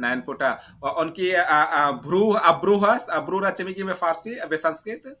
नयन पुटा नयन- नयन पुटा और उनकी आ, आ, भ्रू अब्रू हस्त अब्रू रचमिकी में फारसी वे संस्कृत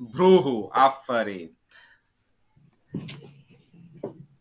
भ्रूहु आफरीन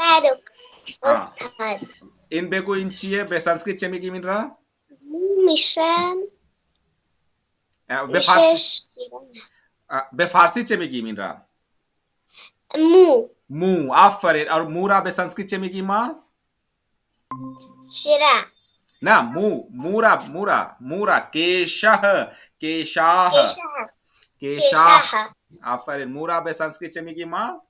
हाँ। इन बेको इन चीये बे संस्कृत चमी की मिल रहा? मिशन। बे फारसी बे चमी की मिल रहा? मु। मु आफरीन और मूरा बे संस्कृत चमी की माँ? शिरा। ना मु मूरा मूरा मूरा केशह केशाह। केशाह। आफरीन मूरा बे संस्कृत चमी की माँ?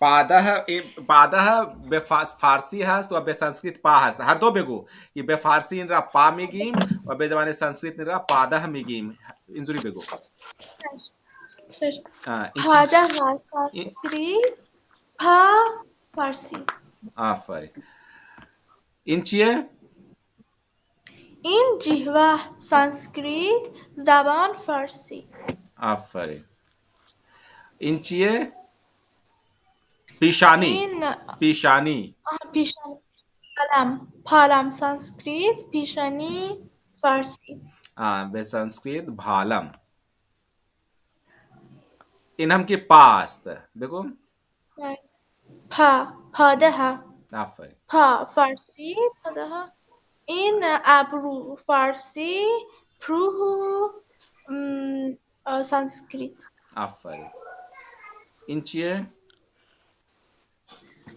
पाद पाद फारसी हस्त तो और बे संस्कृत पा हस्त हर दो बेगो ये बे फारसी इनरा पा मिगीम और बे जमाने संस्कृत इनरा पादह मिगीम इंजुरी बेगो। आफरीन इन जिहवा संस्कृत जबान फारसी। पिशानी पिशानी संस्कृत पिशानी फारसी संस्कृत भालम इन हम के पास देखो फारसी इन फारसी संस्कृत आफर इन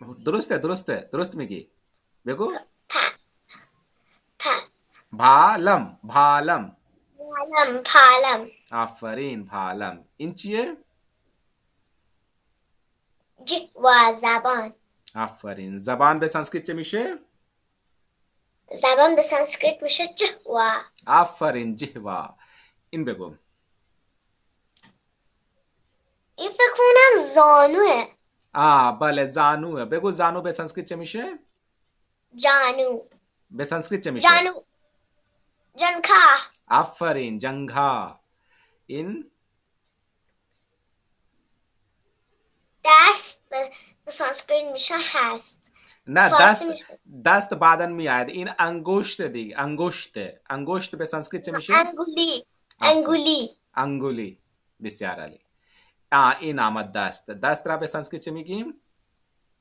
दुरुस्त है दुरुस्त है दुरुस्त मिकी देखो हाँ, भालम भालम। भालम भालम। आफरीन भालम। इंचिए जिक्वा जबान। आफरीन। जबान बे संस्कृत चे मिशे? जबान बे संस्कृत मिशे जिह्वा। आफरीन जिह्वा। इन बेगो। इन पे नाम जानू है। A, bele, zanuje. Begu, zanu bez sanskrytce miše? Janu. Bez sanskrytce miše? Janu. Jankha. Afarin, jangha. In? That's the, the Sanskrit Misha has. ना दस्त दस्त बादन में आया इन अंगुष्ट दी अंगुष्ट अंगुष्ट पे संस्कृत में अंगुली अंगुली अंगुली बिस्यार Ali A, inama dast. Dast rabia sanskritče mi kim?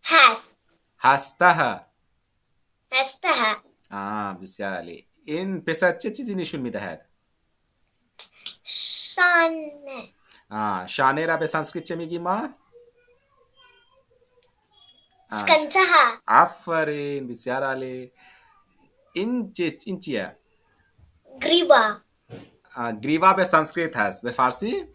Hast. Hastaha. Hastaha. A, visjali. In pesatče če ti nišun mi da had? Shane. A, shane rabia sanskritče mi kima? Skantaha. Aferin, visjarali. Inče, inčija? Griba. A, griba be sanskrit has. Be farsi? Farsi.